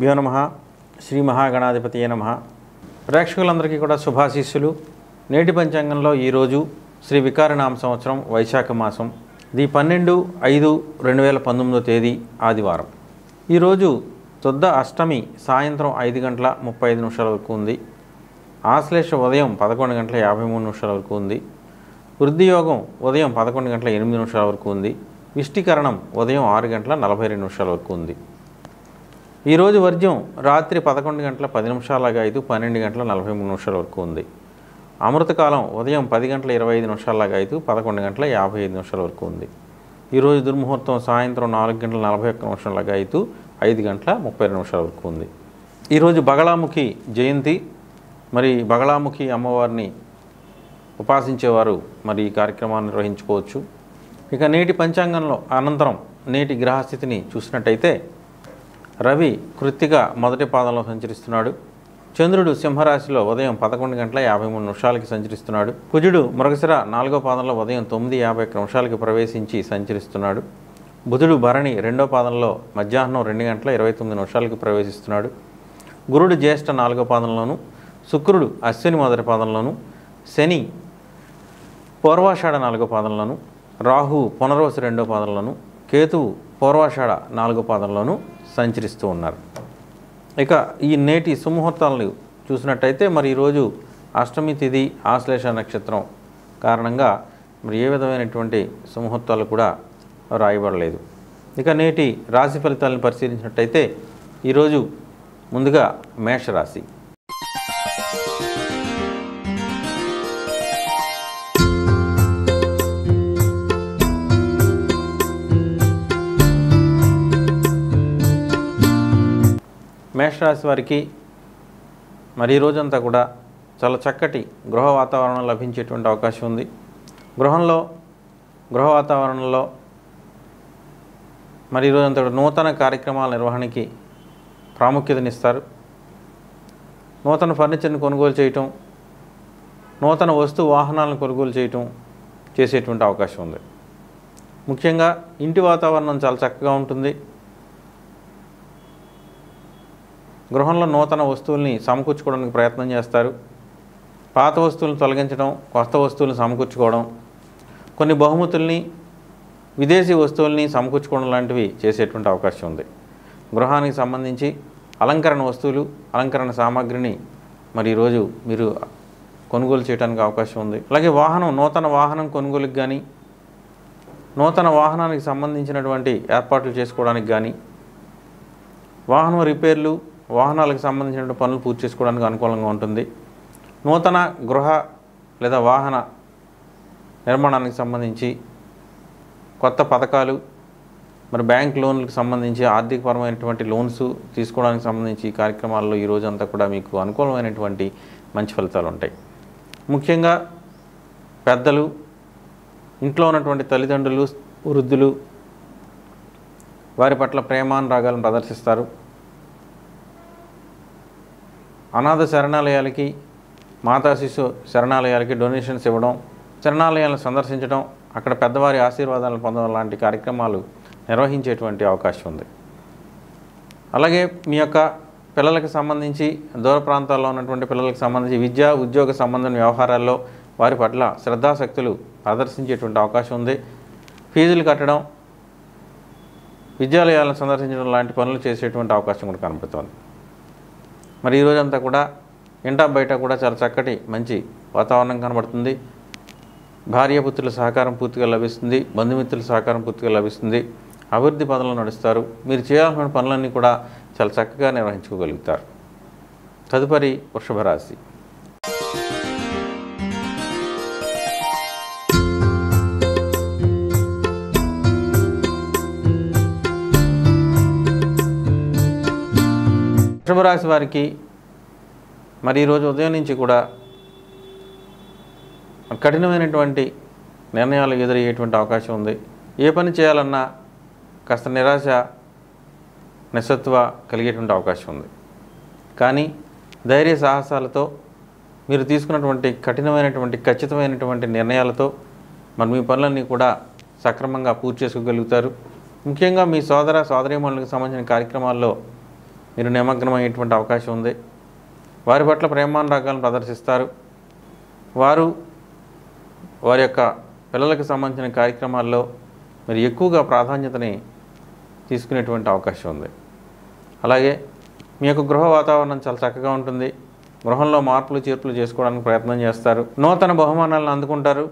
గురుభ్యో నమ. శ్రీ మహాగణాధిపతి నమ. ప్రేక్షకులందరికీ కూడా శుభాశీస్సులు. నేటి పంచాంగంలో ఈరోజు శ్రీ వికారనామ సంవత్సరం వైశాఖ మాసం. ది పన్నెండు ఐదు రెండు వేల పంతొమ్మిదో తేదీ ఆదివారం. ఈరోజు తొద్ద అష్టమి సాయంత్రం ఐదు గంటల ముప్పై ఐదు నిమిషాల వరకు ఉంది. ఆశ్లేష ఉదయం పదకొండు గంటల యాభై మూడు నిమిషాల వరకు ఉంది. వృద్ధి యోగం ఉదయం పదకొండు గంటల ఎనిమిది నిమిషాల వరకు ఉంది. విష్టికరణం ఉదయం ఆరు గంటల నలభై రెండు నిమిషాల వరకు ఉంది. ఈరోజు వర్జ్యం రాత్రి పదకొండు గంటల పది నిమిషాలగా ఐదు పన్నెండు గంటల నలభై మూడు నిమిషాల వరకు ఉంది. అమృతకాలం ఉదయం పది గంటల ఇరవై ఐదు నిమిషాలగా ఐదు పదకొండు గంటల యాభై ఐదు నిమిషాల వరకు ఉంది. ఈరోజు దుర్ముహూర్తం సాయంత్రం నాలుగు గంటల నలభై ఒక్క నిమిషాలగా ఐదు ఐదు గంటల ముప్పై రెండు నిమిషాల వరకు ఉంది. ఈరోజు బగళాముఖి జయంతి. మరి బగళాముఖి అమ్మవారిని ఉపాసించేవారు మరి ఈ కార్యక్రమాన్ని నిర్వహించుకోవచ్చు. ఇక నేటి పంచాంగంలో అనంతరం నేటి గ్రహస్థితిని చూసినట్టయితే రవి కృత్తిగా మొదటి పాదంలో సంచరిస్తున్నాడు. చంద్రుడు సింహరాశిలో ఉదయం పదకొండు గంటల యాభై మూడు నిమిషాలకి సంచరిస్తున్నాడు. కుజుడు మృగశిర నాలుగో పాదంలో ఉదయం తొమ్మిది యాభై ఒక్క నిమిషాలకి ప్రవేశించి సంచరిస్తున్నాడు. బుధుడు భరణి రెండో పాదంలో మధ్యాహ్నం రెండు గంటల ఇరవై తొమ్మిది నిమిషాలకి ప్రవేశిస్తున్నాడు. గురుడు జ్యేష్ఠ నాలుగో పాదంలోను శుక్రుడు అశ్విని మొదటి పాదంలోను శని పూర్వాషాఢ నాలుగో పాదంలోను రాహు పునర్వసు రెండో పాదంలోను కేతువు పూర్వాషాఢ నాలుగో పాదంలోను సంచరిస్తూ ఉన్నారు. ఇక ఈ నేటి సుముహూర్తాలను చూసినట్టయితే మరి ఈరోజు అష్టమి తిథి ఆశ్లేష నక్షత్రం కారణంగా మరి ఏ విధమైనటువంటి సుముహూర్తాలు కూడా రాయబడలేదు. ఇక నేటి రాశి ఫలితాలను పరిశీలించినట్టయితే ఈరోజు ముందుగా మేషరాశి. మేషరాశి వారికి మరి ఈ రోజంతా కూడా చాలా చక్కటి గృహ వాతావరణం లభించేటువంటి అవకాశం ఉంది. గృహంలో గృహ వాతావరణంలో మరి ఈ రోజంతా కూడా నూతన కార్యక్రమాల నిర్వహణకి ప్రాముఖ్యతనిస్తారు. నూతన ఫర్నిచర్ని కొనుగోలు చేయటం నూతన వస్తు వాహనాలను కొనుగోలు చేయటం చేసేటువంటి అవకాశం ఉంది. ముఖ్యంగా ఇంటి వాతావరణం చాలా చక్కగా ఉంటుంది. గృహంలో నూతన వస్తువుల్ని సమకూర్చుకోవడానికి ప్రయత్నం చేస్తారు. పాత వస్తువులను తొలగించడం కొత్త వస్తువులను సమకూర్చుకోవడం కొన్ని బహుమతుల్ని విదేశీ వస్తువుల్ని సమకూర్చుకోవడం లాంటివి చేసేటువంటి అవకాశం ఉంది. గృహానికి సంబంధించి అలంకరణ వస్తువులు అలంకరణ సామాగ్రిని మరి ఈరోజు మీరు కొనుగోలు చేయడానికి అవకాశం ఉంది. అలాగే వాహనం నూతన వాహనం కొనుగోలుకి కానీ నూతన వాహనానికి సంబంధించినటువంటి ఏర్పాట్లు చేసుకోవడానికి కానీ వాహనం రిపేర్లు వాహనాలకు సంబంధించిన పనులు పూర్తి చేసుకోవడానికి అనుకూలంగా ఉంటుంది. నూతన గృహ లేదా వాహన నిర్మాణానికి సంబంధించి కొత్త పథకాలు మరి బ్యాంక్ లోన్లకు సంబంధించి ఆర్థికపరమైనటువంటి లోన్స్ తీసుకోవడానికి సంబంధించి కార్యక్రమాల్లో ఈ రోజంతా కూడా మీకు అనుకూలమైనటువంటి మంచి ఫలితాలు ఉంటాయి. ముఖ్యంగా పెద్దలు ఇంట్లో ఉన్నటువంటి తల్లిదండ్రులు వృద్ధులు వారి పట్ల ప్రేమానురాగాలను ప్రదర్శిస్తారు. అనాథ శరణాలయాలకి మాతా శిశు శరణాలయాలకి డొనేషన్స్ ఇవ్వడం శరణాలయాలను సందర్శించడం అక్కడ పెద్దవారి ఆశీర్వాదాలను పొందడం లాంటి కార్యక్రమాలు నిర్వహించేటువంటి అవకాశం ఉంది. అలాగే మీ యొక్క పిల్లలకు సంబంధించి దూర ప్రాంతాల్లో ఉన్నటువంటి పిల్లలకు సంబంధించి విద్యా ఉద్యోగ సంబంధం వ్యవహారాల్లో వారి పట్ల శ్రద్ధాశక్తులు ప్రదర్శించేటువంటి అవకాశం ఉంది. ఫీజులు కట్టడం విద్యాలయాలను సందర్శించడం లాంటి పనులు చేసేటువంటి అవకాశం కూడా కనబడుతోంది. మరి ఈ రోజంతా కూడా ఇంటా బయట కూడా చాలా చక్కటి మంచి వాతావరణం కనబడుతుంది. భార్యాపుత్రుల సహకారం పూర్తిగా లభిస్తుంది. బంధుమిత్రుల సహకారం పూర్తిగా లభిస్తుంది. అభివృద్ధి పనులు నడుస్తారు. మీరు చేయాల్సిన పనులన్నీ కూడా చాలా చక్కగా నిర్వహించుకోగలుగుతారు. తదుపరి వృషభ రాశి వారికి మరి ఈరోజు ఉదయం నుంచి కూడా కఠినమైనటువంటి నిర్ణయాలు ఎదురయ్యేటువంటి అవకాశం ఉంది. ఏ పని చేయాలన్నా కాస్త నిరాశ నిస్సత్వ కలిగేటువంటి అవకాశం ఉంది. కానీ ధైర్య సాహసాలతో మీరు తీసుకున్నటువంటి కఠినమైనటువంటి ఖచ్చితమైనటువంటి నిర్ణయాలతో మరి మీ పనులన్నీ కూడా సక్రమంగా పూర్తి చేసుకోగలుగుతారు. ముఖ్యంగా మీ సోదర సోదరీమణులకు సంబంధించిన కార్యక్రమాల్లో మీరు నిమగ్నమయ్యేటువంటి అవకాశం ఉంది. వారి పట్ల ప్రేమానురాగాలను ప్రదర్శిస్తారు. వారు వారి యొక్క పిల్లలకు సంబంధించిన కార్యక్రమాల్లో మీరు ఎక్కువగా ప్రాధాన్యతని తీసుకునేటువంటి అవకాశం ఉంది. అలాగే మీ యొక్క గృహ వాతావరణం చాలా చక్కగా ఉంటుంది. గృహంలో మార్పులు చేర్పులు చేసుకోవడానికి ప్రయత్నం చేస్తారు. నూతన బహుమానాలను అందుకుంటారు.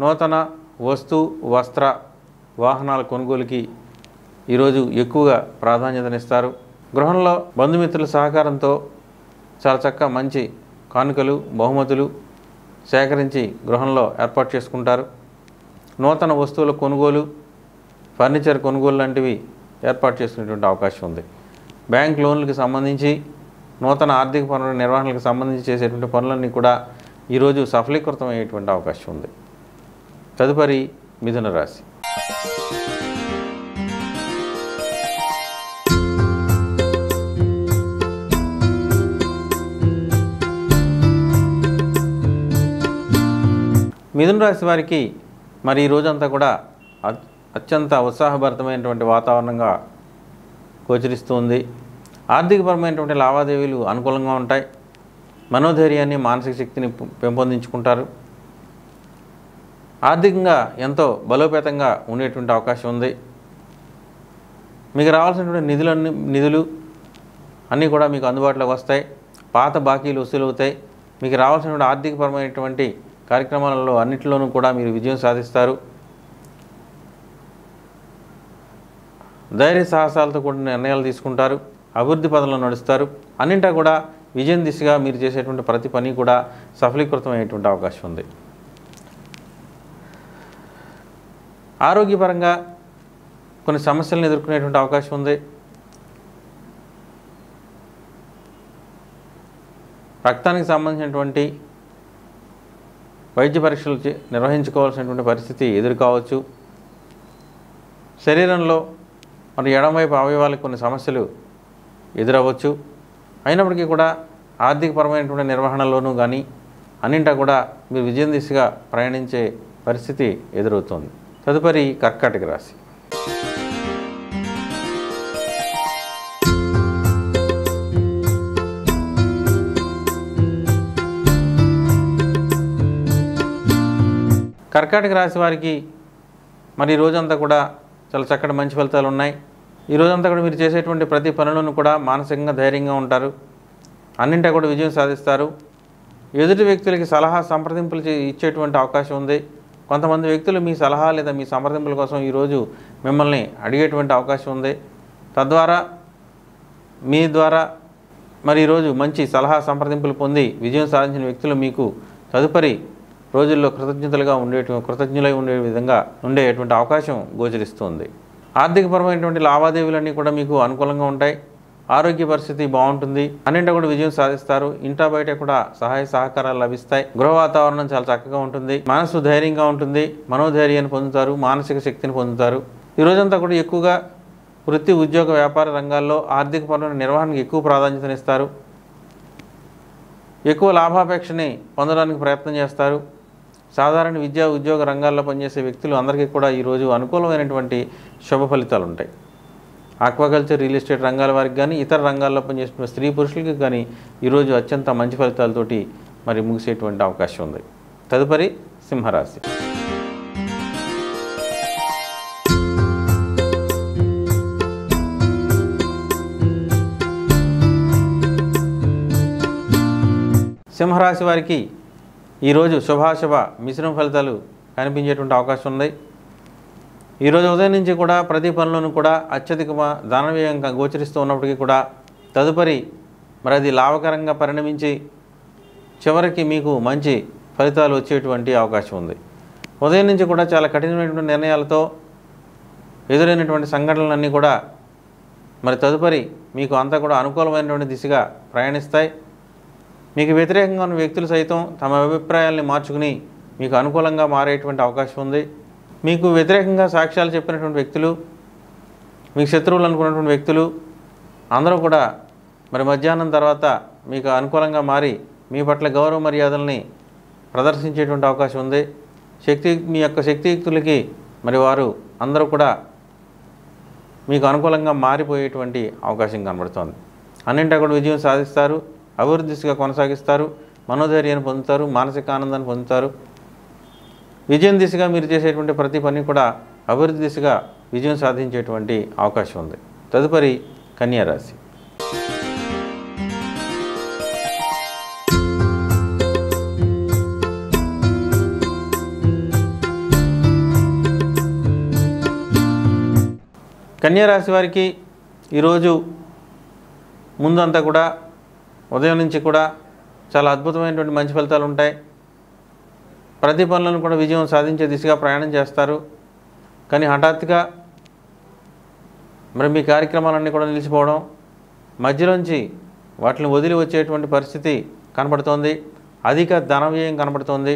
నూతన వస్తు వస్త్ర వాహనాల కొనుగోలుకి ఈరోజు ఎక్కువగా ప్రాధాన్యతనిస్తారు. గృహంలో బంధుమిత్రుల సహకారంతో చాలా చక్కగా మంచి కానుకలు బహుమతులు సేకరించి గృహంలో ఏర్పాటు చేసుకుంటారు. నూతన వస్తువుల కొనుగోలు ఫర్నిచర్ కొనుగోలు లాంటివి ఏర్పాటు చేసుకునేటువంటి అవకాశం ఉంది. బ్యాంక్ లోన్లకు సంబంధించి నూతన ఆర్థిక పనుల నిర్వహణలకు సంబంధించి చేసేటువంటి పనులన్నీ కూడా ఈరోజు సఫలీకృతం అయ్యేటువంటి అవకాశం ఉంది. తదుపరి మిథున రాశి. మిథున రాశి వారికి మరి ఈ రోజంతా కూడా అత్యంత ఉత్సాహభరితమైనటువంటి వాతావరణంగా గోచరిస్తుంది ఆర్థికపరమైనటువంటి లావాదేవీలు అనుకూలంగా ఉంటాయి. మనోధైర్యాన్ని మానసిక శక్తిని పెంపొందించుకుంటారు. ఆర్థికంగా ఎంతో బలోపేతంగా ఉండేటువంటి అవకాశం ఉంది. మీకు రావాల్సినటువంటి నిధులన్నీ నిధులు అన్నీ కూడా మీకు అందుబాటులోకి వస్తాయి. పాత బాకీలు వసూలు అవుతాయి మీకు రావాల్సినటువంటి ఆర్థికపరమైనటువంటి కార్యక్రమాలలో అన్నింటిలోనూ కూడా మీరు విజయం సాధిస్తారు. ధైర్య సాహసాలతో కూడిన నిర్ణయాలు తీసుకుంటారు. అభివృద్ధి పదంలో నడుస్తారు. అన్నింటా కూడా విజయం దిశగా మీరు చేసేటువంటి ప్రతి పని కూడా సఫలీకృతం అయ్యేటువంటి అవకాశం ఉంది. ఆరోగ్యపరంగా కొన్ని సమస్యలను ఎదుర్కొనేటువంటి అవకాశం ఉంది. రక్తానికి సంబంధించినటువంటి వైద్య పరీక్షలు నిర్వహించుకోవాల్సినటువంటి పరిస్థితి ఎదురు కావచ్చు. శరీరంలో మన ఎడమవైపు అవయవాలకు కొన్ని సమస్యలు ఎదురవ్వచ్చు. అయినప్పటికీ కూడా ఆర్థికపరమైనటువంటి నిర్వహణలోనూ కానీ అన్నింటా కూడా మీరు విజయం దిశగా ప్రయాణించే పరిస్థితి ఎదురవుతుంది. తదుపరి కర్కాటక రాశి. కర్కాటక రాశి వారికి మరి రోజంతా కూడా చాలా చక్కటి మంచి ఫలితాలు ఉన్నాయి. ఈ రోజంతా కూడా మీరు చేసేటువంటి ప్రతి పనులను కూడా మానసికంగా ధైర్యంగా ఉంటారు. అన్నింటా కూడా విజయం సాధిస్తారు. ఎదుటి వ్యక్తులకి సలహా సంప్రదింపులు చే- ఇచ్చేటువంటి అవకాశం ఉంది. కొంతమంది వ్యక్తులు మీ సలహా లేదా మీ సంప్రదింపుల కోసం ఈరోజు మిమ్మల్ని అడిగేటువంటి అవకాశం ఉంది. తద్వారా మీ ద్వారా మరి ఈరోజు మంచి సలహా సంప్రదింపులు పొంది విజయం సాధించిన వ్యక్తులు మీకు తదుపరి రోజుల్లో కృతజ్ఞతలుగా ఉండే కృతజ్ఞులై ఉండే విధంగా ఉండేటువంటి అవకాశం గోచరిస్తుంది. ఆర్థికపరమైనటువంటి లావాదేవీలన్నీ కూడా మీకు అనుకూలంగా ఉంటాయి. ఆరోగ్య పరిస్థితి బాగుంటుంది. అన్నింటా కూడా విజయం సాధిస్తారు. ఇంటా బయట కూడా సహాయ సహకారాలు లభిస్తాయి. గృహ వాతావరణం చాలా చక్కగా ఉంటుంది. మనసు ధైర్యంగా ఉంటుంది. మనోధైర్యాన్ని పొందుతారు. మానసిక శక్తిని పొందుతారు. ఈ రోజంతా కూడా ఎక్కువగా వృత్తి ఉద్యోగ వ్యాపార రంగాల్లో ఆర్థిక పనుల నిర్వహణకు ఎక్కువ ప్రాధాన్యతనిస్తారు. ఎక్కువ లాభాపేక్షని పొందడానికి ప్రయత్నం చేస్తారు. సాధారణ విద్యా ఉద్యోగ రంగాల్లో పనిచేసే వ్యక్తులు అందరికీ కూడా ఈరోజు అనుకూలమైనటువంటి శుభ ఫలితాలు ఉంటాయి. ఆక్వాకల్చర్ రియల్ ఎస్టేట్ రంగాల వారికి కానీ ఇతర రంగాల్లో పనిచేస్తున్న స్త్రీ పురుషులకి కానీ ఈరోజు అత్యంత మంచి ఫలితాలతోటి మరి ముగిసేటువంటి అవకాశం ఉంది. తదుపరి సింహరాశి. సింహరాశి వారికి ఈరోజు శుభాశుభ మిశ్రమ ఫలితాలు కనిపించేటువంటి అవకాశం ఉంది. ఈరోజు ఉదయం నుంచి కూడా ప్రతి పనిలోనూ కూడా అత్యధిక ధన గోచరిస్తూ ఉన్నప్పటికీ కూడా తదుపరి మరి అది లాభకరంగా పరిణమించి చివరికి మీకు మంచి ఫలితాలు వచ్చేటువంటి అవకాశం ఉంది. ఉదయం నుంచి కూడా చాలా కఠినమైనటువంటి నిర్ణయాలతో ఎదురైనటువంటి సంఘటనలన్నీ కూడా మరి తదుపరి మీకు అంతా కూడా అనుకూలమైనటువంటి దిశగా ప్రయాణిస్తాయి. మీకు వ్యతిరేకంగా ఉన్న వ్యక్తులు సైతం తమ అభిప్రాయాల్ని మార్చుకుని మీకు అనుకూలంగా మారేటువంటి అవకాశం ఉంది. మీకు వ్యతిరేకంగా సాక్ష్యాలు చెప్పినటువంటి వ్యక్తులు మీకు శత్రువులు అనుకున్నటువంటి వ్యక్తులు అందరూ కూడా మరి మధ్యాహ్నం తర్వాత మీకు అనుకూలంగా మారి మీ పట్ల గౌరవ మర్యాదల్ని ప్రదర్శించేటువంటి అవకాశం ఉంది. శక్తి మీ యొక్క శక్తియుక్తులకి మరి వారు అందరూ కూడా మీకు అనుకూలంగా మారిపోయేటువంటి అవకాశం కనబడుతోంది. అన్నింటా కూడా విజయం సాధిస్తారు. అభివృద్ధి దిశగా కొనసాగిస్తారు మనోధైర్యాన్ని పొందుతారు మానసిక ఆనందాన్ని పొందుతారు. విజయం దిశగా మీరు చేసేటువంటి ప్రతి పని కూడా అభివృద్ధి దిశగా విజయం సాధించేటువంటి అవకాశం ఉంది. తదుపరి కన్యారాశి కన్యారాశి వారికి ఈరోజు ముందంతా కూడా ఉదయం నుంచి కూడా చాలా అద్భుతమైనటువంటి మంచి ఫలితాలు ఉంటాయి. ప్రతి పనులను కూడా విజయం సాధించే దిశగా ప్రయాణం చేస్తారు. కానీ హఠాత్తుగా మరి మీ కార్యక్రమాలన్నీ కూడా నిలిచిపోవడం మధ్యలోంచి వాటిని వదిలి వచ్చేటువంటి పరిస్థితి కనబడుతోంది. అధిక ధన వ్యయం కనబడుతోంది.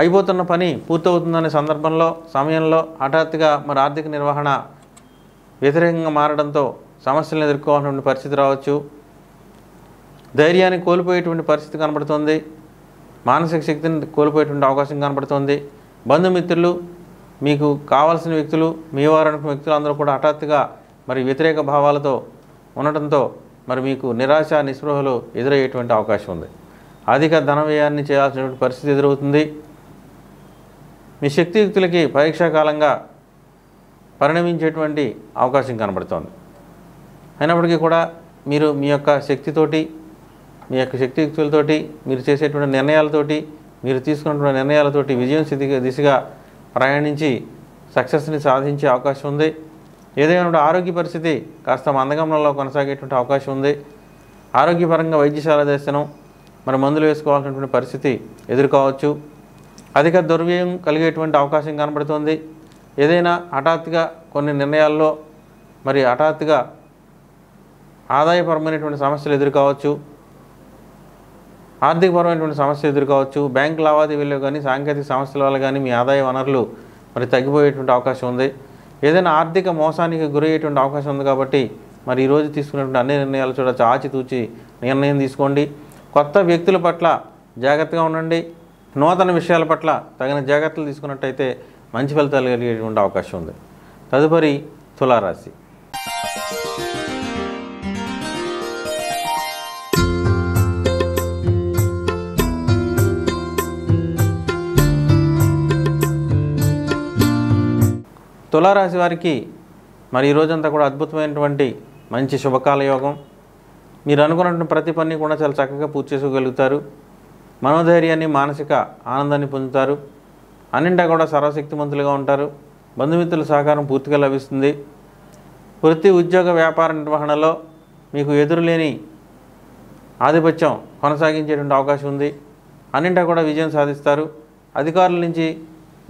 అయిపోతున్న పని పూర్తవుతుందనే సందర్భంలో సమయంలో హఠాత్తుగా మరి ఆర్థిక నిర్వహణ వ్యతిరేకంగా మారడంతో సమస్యలను ఎదుర్కోవాల్సిన పరిస్థితి రావచ్చు. ధైర్యాన్ని కోల్పోయేటువంటి పరిస్థితి కనబడుతుంది. మానసిక శక్తిని కోల్పోయేటువంటి అవకాశం కనబడుతుంది. బంధుమిత్రులు మీకు కావాల్సిన వ్యక్తులు మీ వారనుకున్న వ్యక్తులు అందరూ కూడా హఠాత్తుగా మరి వ్యతిరేక భావాలతో ఉండటంతో మరి మీకు నిరాశ నిస్పృహలు ఎదురయ్యేటువంటి అవకాశం ఉంది. అధిక ధన వ్యయాన్ని చేయాల్సినటువంటి పరిస్థితి ఎదురవుతుంది. మీ శక్తియుక్తులకి పరీక్షాకాలంగా పరిణమించేటువంటి అవకాశం కనబడుతోంది. అయినప్పటికీ కూడా మీరు మీ యొక్క శక్తితోటి మీ యొక్క శక్తియుక్తులతోటి మీరు చేసేటువంటి నిర్ణయాలతోటి మీరు తీసుకున్నటువంటి నిర్ణయాలతోటి విజయం స్థితిగా దిశగా ప్రయాణించి సక్సెస్ని సాధించే అవకాశం ఉంది. ఏదైనా ఆరోగ్య పరిస్థితి కాస్త మందగమనంలో కొనసాగేటువంటి అవకాశం ఉంది. ఆరోగ్యపరంగా వైద్యశాల దర్శనం మరి మందులు వేసుకోవాల్సినటువంటి పరిస్థితి ఎదుర్కోవచ్చు. అధిక దుర్వ్యయం కలిగేటువంటి అవకాశం కనబడుతుంది. ఏదైనా హఠాత్తుగా కొన్ని నిర్ణయాల్లో మరి హఠాత్తుగా ఆదాయపరమైనటువంటి సమస్యలు ఎదుర్కోవచ్చు. ఆర్థికపరమైనటువంటి సమస్యలు ఎదుర్కోవచ్చు. బ్యాంక్ లావాదేవీల్లో కానీ సాంకేతిక సమస్యల వల్ల కానీ మీ ఆదాయ వనరులు మరి తగ్గిపోయేటువంటి అవకాశం ఉంది. ఏదైనా ఆర్థిక మోసానికి గురయ్యేటువంటి అవకాశం ఉంది కాబట్టి మరి ఈరోజు తీసుకున్నటువంటి అన్ని నిర్ణయాలు చూడవచ్చు ఆచితూచి నిర్ణయం తీసుకోండి. కొత్త వ్యక్తుల పట్ల జాగ్రత్తగా ఉండండి. నూతన విషయాల పట్ల తగిన జాగ్రత్తలు తీసుకున్నట్టయితే మంచి ఫలితాలు కలిగేటువంటి అవకాశం ఉంది. తదుపరి తులారాశి. తులారాశి వారికి మరి ఈ రోజంతా కూడా అద్భుతమైనటువంటి మంచి శుభకాల యోగం మీరు అనుకున్నటువంటి ప్రతి పని కూడా చాలా చక్కగా పూర్తి చేసుకోగలుగుతారు. మనోధైర్యాన్ని మానసిక ఆనందాన్ని పొందుతారు. అన్నింటా కూడా సర్వశక్తిమంతులుగా ఉంటారు. బంధుమిత్రుల సహకారం పూర్తిగా లభిస్తుంది. వృత్తి ఉద్యోగ వ్యాపార నిర్వహణలో మీకు ఎదురులేని ఆధిపత్యం కొనసాగించేటువంటి అవకాశం ఉంది. అన్నింటా కూడా విజయం సాధిస్తారు. అధికారుల నుంచి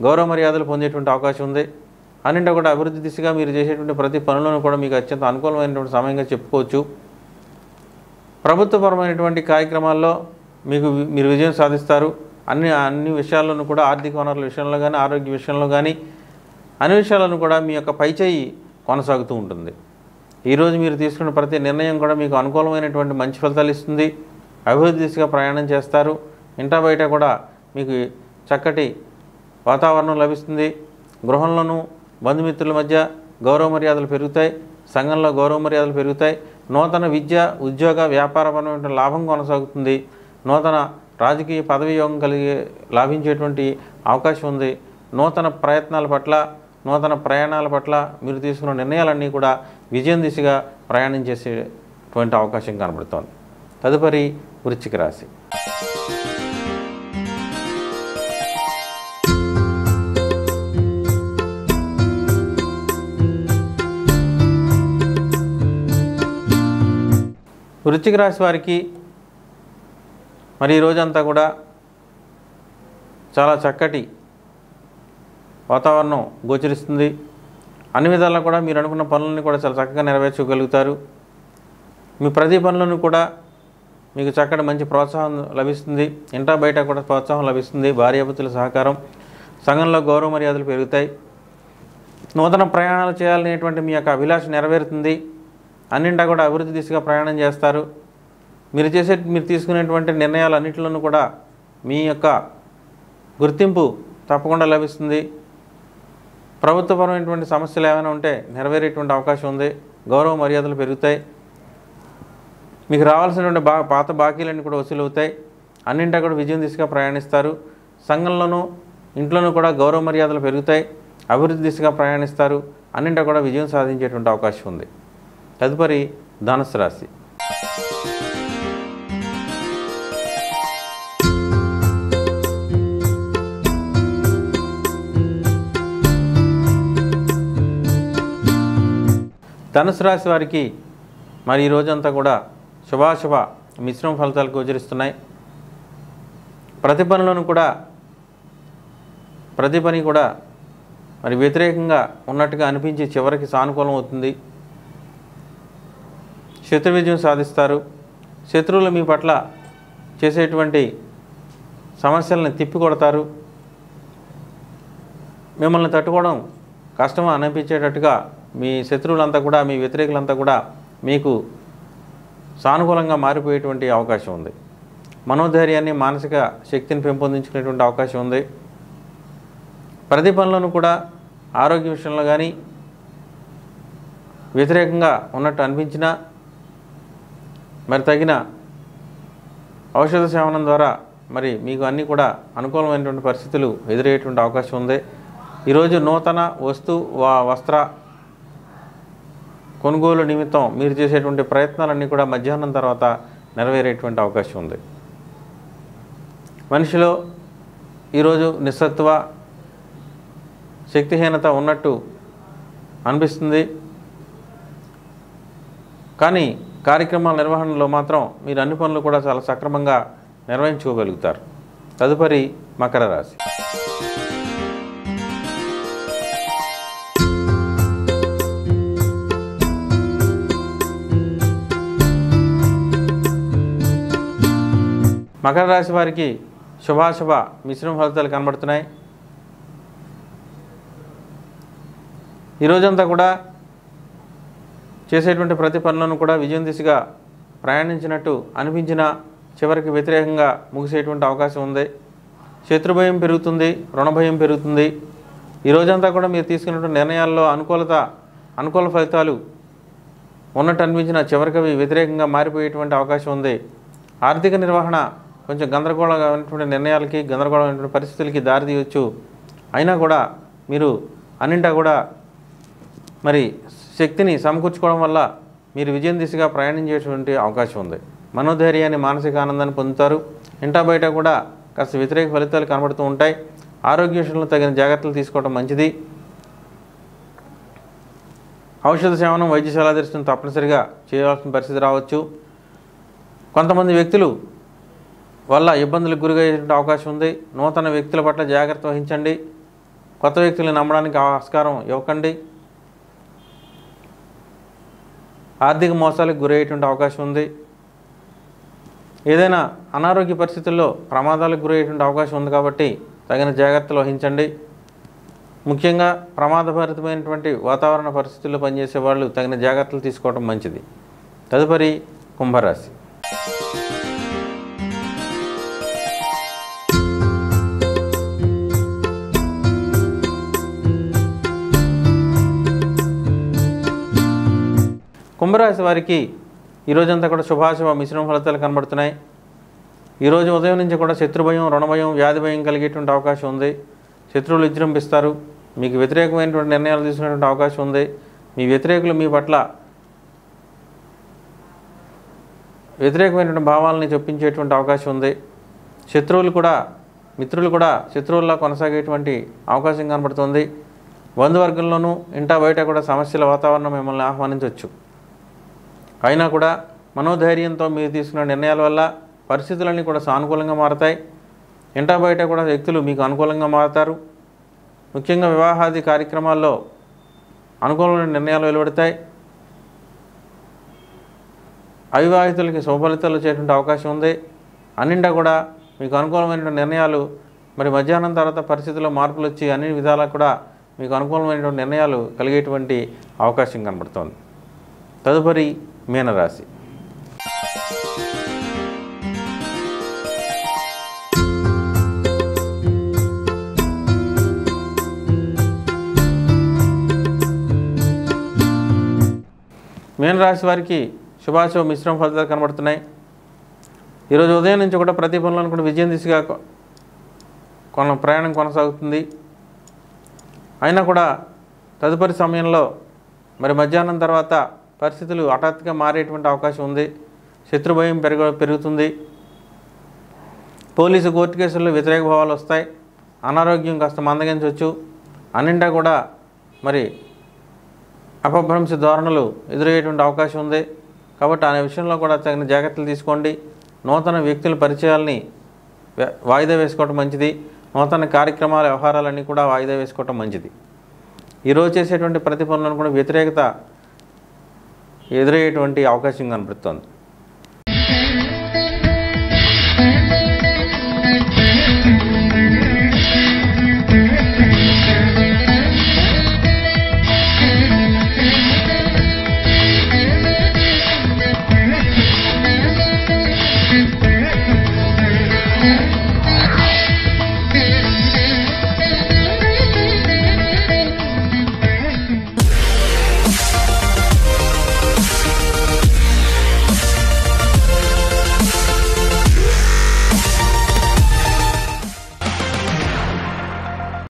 గౌరవ మర్యాదలు పొందేటువంటి అవకాశం ఉంది. అన్నింటి కూడా అభివృద్ధి దిశగా మీరు చేసేటువంటి ప్రతి పనులను కూడా మీకు అత్యంత అనుకూలమైనటువంటి సమయంగా చెప్పుకోవచ్చు. ప్రభుత్వపరమైనటువంటి కార్యక్రమాల్లో మీకు మీరు విజయం సాధిస్తారు. అన్ని అన్ని విషయాల్లోనూ కూడా ఆర్థిక వనరుల విషయంలో కానీ ఆరోగ్య విషయంలో కానీ అన్ని విషయాలను కూడా మీ యొక్క పైచేయి కొనసాగుతూ ఉంటుంది. ఈరోజు మీరు తీసుకున్న ప్రతి నిర్ణయం కూడా మీకు అనుకూలమైనటువంటి మంచి ఫలితాలు ఇస్తుంది. అభివృద్ధి దిశగా ప్రయాణం చేస్తారు. ఇంటా బయట కూడా మీకు చక్కటి వాతావరణం లభిస్తుంది. గృహంలోనూ బంధుమిత్రుల మధ్య గౌరవ మర్యాదలు పెరుగుతాయి సంఘంలో గౌరవ మర్యాదలు పెరుగుతాయి. నూతన విద్య ఉద్యోగ వ్యాపారపరమైన లాభం కొనసాగుతుంది. నూతన రాజకీయ పదవి యోగం కలిగే లాభించేటువంటి అవకాశం ఉంది. నూతన ప్రయత్నాల పట్ల నూతన ప్రయాణాల పట్ల మీరు తీసుకున్న నిర్ణయాలన్నీ కూడా విజయం దిశగా ప్రయాణం చేసేటువంటి అవకాశం కనబడుతోంది. తదుపరి వృశ్చిక రాశి. వృశ్చిక రాశి వారికి మరి ఈ రోజంతా కూడా చాలా చక్కటి వాతావరణం గోచరిస్తుంది. అన్ని విధాలా కూడా మీరు అనుకున్న పనులని కూడా చాలా చక్కగా నెరవేర్చగలుగుతారు మీ ప్రతి పనులను కూడా మీకు చక్కటి మంచి ప్రోత్సాహం లభిస్తుంది. ఇంటా బయట కూడా ప్రోత్సాహం లభిస్తుంది. భార్యాపతుల సహకారం సంఘంలో గౌరవ మర్యాదలు పెరుగుతాయి. నూతన ప్రయాణాలు చేయాలనేటువంటి మీ యొక్క అభిలాష నెరవేరుతుంది. అన్నింటా కూడా అభివృద్ధి దిశగా ప్రయాణం చేస్తారు. మీరు చేసే మీరు తీసుకునేటువంటి నిర్ణయాలు అన్నింటిలోనూ కూడా మీ యొక్క గుర్తింపు తప్పకుండా లభిస్తుంది. ప్రభుత్వపరమైనటువంటి సమస్యలు ఏమైనా ఉంటే నెరవేరేటువంటి అవకాశం ఉంది. గౌరవ మర్యాదలు పెరుగుతాయి. మీకు రావాల్సినటువంటి బా పాత బాకీలన్నీ కూడా వసూలు అవుతాయి. అన్నింటా కూడా విజయం దిశగా ప్రయాణిస్తారు. సంఘంలోనూ ఇంట్లోనూ కూడా గౌరవ మర్యాదలు పెరుగుతాయి. అభివృద్ధి దిశగా ప్రయాణిస్తారు. అన్నింటా కూడా విజయం సాధించేటువంటి అవకాశం ఉంది. తదుపరి ధనుసు రాశి. ధనుసు రాశి వారికి మరి ఈ రోజంతా కూడా శుభాశుభ మిశ్రమ ఫలితాలు గోచరిస్తున్నాయి. ప్రతి పనిలోనూ కూడా ప్రతి పని కూడా మరి వ్యతిరేకంగా ఉన్నట్టుగా అనిపించి చివరికి సానుకూలం అవుతుంది. శత్రు విజయం సాధిస్తారు. శత్రువులు మీ పట్ల చేసేటువంటి సమస్యలను తిప్పికొడతారు. మిమ్మల్ని తట్టుకోవడం కష్టం అనిపించేటట్టుగా మీ శత్రువులంతా కూడా మీ వ్యతిరేకులంతా కూడా మీకు సానుకూలంగా మారిపోయేటువంటి అవకాశం ఉంది. మనోధైర్యాన్ని మానసిక శక్తిని పెంపొందించుకునేటువంటి అవకాశం ఉంది. ప్రతి పనులను కూడా ఆరోగ్య విషయంలో కానీ వ్యతిరేకంగా ఉన్నట్టు అనిపించినా మరి తగిన ఔషధ సేవనం ద్వారా మరి మీకు అన్నీ కూడా అనుకూలమైనటువంటి పరిస్థితులు ఎదురయ్యేటువంటి అవకాశం ఉంది. ఈరోజు నూతన వస్తు వస్త్ర కొనుగోలు నిమిత్తం మీరు చేసేటువంటి ప్రయత్నాలన్నీ కూడా మధ్యాహ్నం తర్వాత నెరవేరేటువంటి అవకాశం ఉంది. మనిషిలో ఈరోజు నిస్సత్వ శక్తిహీనత ఉన్నట్టు అనిపిస్తుంది. కానీ కార్యక్రమాల నిర్వహణలో మాత్రం మీరు అన్ని పనులు కూడా చాలా సక్రమంగా నిర్వహించుకోగలుగుతారు. తదుపరి మకర రాశి. మకర రాశి వారికి శుభాశుభ మిశ్రమ ఫలితాలు కనబడుతున్నాయి. ఈ రోజంతా కూడా చేసేటువంటి ప్రతి పనులను కూడా విజయం దిశగా ప్రయాణించినట్టు అనిపించినా చివరికి వ్యతిరేకంగా ముగిసేటువంటి అవకాశం ఉంది. శత్రుభయం పెరుగుతుంది రుణభయం పెరుగుతుంది. ఈ రోజంతా కూడా మీరు తీసుకున్నటువంటి నిర్ణయాల్లో అనుకూలత అనుకూల ఫలితాలు ఉన్నట్టు అనిపించిన చివరికి అవి వ్యతిరేకంగా మారిపోయేటువంటి అవకాశం ఉంది. ఆర్థిక నిర్వహణ కొంచెం గందరగోళమైనటువంటి నిర్ణయాలకి గందరగోళమైనటువంటి పరిస్థితులకి దారితీయవచ్చు అయినా కూడా మీరు అన్నింటా కూడా మరి శక్తిని సమకూర్చుకోవడం వల్ల మీరు విజయం దిశగా ప్రయాణించేటువంటి అవకాశం ఉంది. మనోధైర్యాన్ని మానసిక ఆనందాన్ని పొందుతారు. ఇంటా బయట కూడా కాస్త వ్యతిరేక ఫలితాలు కనబడుతూ ఉంటాయి. ఆరోగ్య విషయంలో తగిన జాగ్రత్తలు తీసుకోవడం మంచిది. ఔషధ సేవనం వైద్యశాల దర్శనం తప్పనిసరిగా చేయవలసిన పరిస్థితి రావచ్చు. కొంతమంది వ్యక్తులు వల్ల ఇబ్బందులకు గురయ్యేటువంటి అవకాశం ఉంది. నూతన వ్యక్తుల పట్ల జాగ్రత్త వహించండి. కొత్త వ్యక్తులను నమ్మడానికి ఆస్కారం ఇవ్వకండి. ఆర్థిక మోసాలకు గురయ్యేటువంటి అవకాశం ఉంది. ఏదైనా అనారోగ్య పరిస్థితుల్లో ప్రమాదాలకు గురయ్యేటువంటి అవకాశం ఉంది కాబట్టి తగిన జాగ్రత్తలు వహించండి. ముఖ్యంగా ప్రమాదభరితమైనటువంటి వాతావరణ పరిస్థితుల్లో పనిచేసే వాళ్ళు తగిన జాగ్రత్తలు తీసుకోవడం మంచిది. తదుపరి కుంభరాశి. కుంభరాశి వారికి ఈరోజంతా కూడా శుభాశుభ మిశ్రమ ఫలితాలు కనబడుతున్నాయి. ఈరోజు ఉదయం నుంచి కూడా శత్రుభయం రుణభయం వ్యాధి భయం కలిగేటువంటి అవకాశం ఉంది. శత్రువులు విజృంభిస్తారు. మీకు వ్యతిరేకమైనటువంటి నిర్ణయాలు తీసుకునేటువంటి అవకాశం ఉంది. మీ వ్యతిరేకులు మీ పట్ల వ్యతిరేకమైనటువంటి భావాలని చొప్పించేటువంటి అవకాశం ఉంది. శత్రువులు కూడా మిత్రులు కూడా శత్రువుల్లో కొనసాగేటువంటి అవకాశం కనబడుతుంది. బంధువర్గంలోనూ ఇంటా బయట కూడా సమస్యల వాతావరణం మిమ్మల్ని ఆహ్వానించవచ్చు. అయినా కూడా మనోధైర్యంతో మీరు తీసుకున్న నిర్ణయాల వల్ల పరిస్థితులన్నీ కూడా సానుకూలంగా మారతాయి. ఇంటా బయట కూడా వ్యక్తులు మీకు అనుకూలంగా మారతారు. ముఖ్యంగా వివాహాది కార్యక్రమాల్లో అనుకూలమైన నిర్ణయాలు వెలువడతాయి. అవివాహితులకి శుభఫలితాలు వచ్చేటువంటి అవకాశం ఉంది. అన్నింటా కూడా మీకు అనుకూలమైన నిర్ణయాలు మరి మధ్యాహ్నం తర్వాత పరిస్థితుల్లో మార్పులు వచ్చి అన్ని విధాలా కూడా మీకు అనుకూలమైనటువంటి నిర్ణయాలు కలిగేటువంటి అవకాశం కనబడుతోంది. తదుపరి మీనరాశి. మీనరాశి వారికి శుభాశుభ మిశ్రమ ఫలితాలు కనబడుతున్నాయి. ఈరోజు ఉదయం నుంచి కూడా ప్రతి పనులను కూడా విజయం దిశగా కొన ప్రయాణం కొనసాగుతుంది. అయినా కూడా తదుపరి సమయంలో మరి మధ్యాహ్నం తర్వాత పరిస్థితులు హఠాత్తుగా మారేటువంటి అవకాశం ఉంది. శత్రు భయం పెరుగు పెరుగుతుంది. పోలీసు కోర్టు కేసుల్లో వ్యతిరేక భావాలు వస్తాయి. అనారోగ్యం కాస్త మందగించవచ్చు. అన్నింటా కూడా మరి అపభ్రంశ ధోరణులు ఎదురయ్యేటువంటి అవకాశం ఉంది. కాబట్టి ఆ విషయంలో కూడా తగిన జాగ్రత్తలు తీసుకోండి. నూతన వ్యక్తుల పరిచయాలని వాయిదా వేసుకోవటం మంచిది. నూతన కార్యక్రమాల వ్యవహారాలన్నీ కూడా వాయిదా వేసుకోవటం మంచిది. ఈరోజు చేసేటువంటి ప్రతి పనులను కూడా వ్యతిరేకత ఎదురయ్యేటువంటి అవకాశం కనబడుతోంది